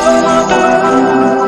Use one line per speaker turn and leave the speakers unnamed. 么的。